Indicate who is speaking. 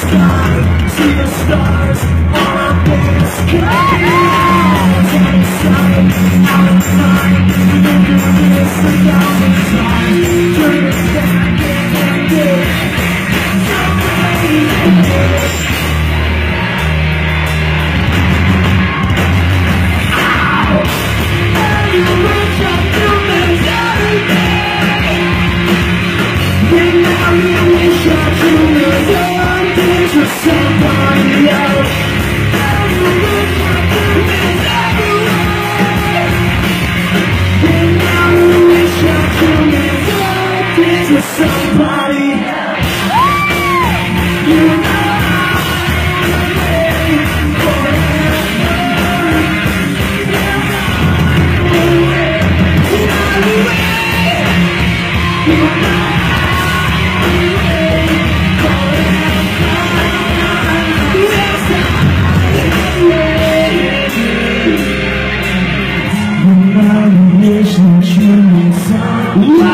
Speaker 1: sky, see the stars, all up in the sky Out of sight, out of sight, you. can seriously the of Turn it back and end it, Wow.